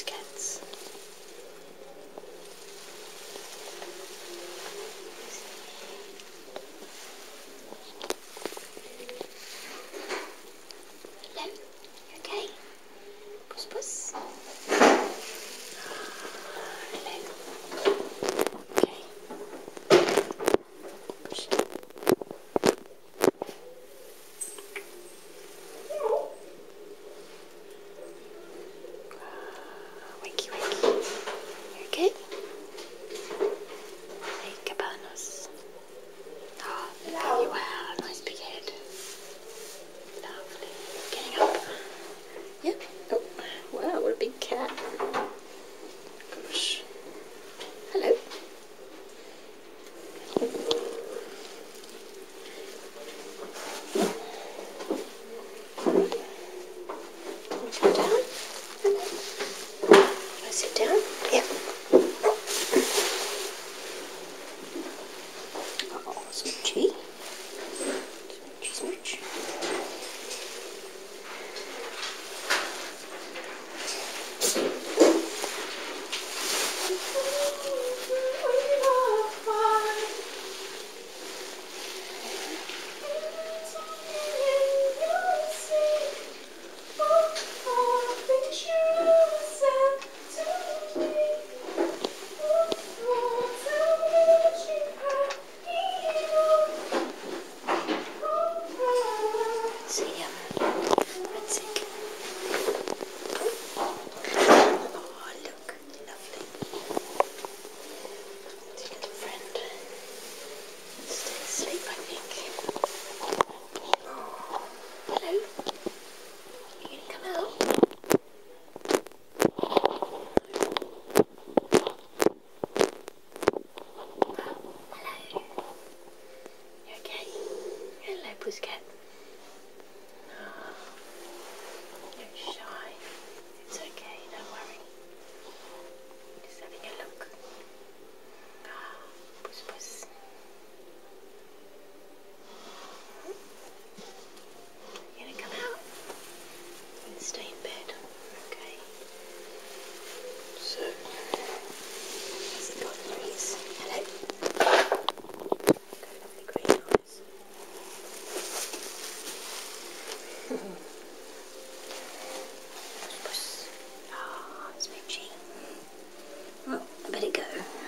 biscuits. Hello? You gonna come out? Hello? Okay? Hello, let it go.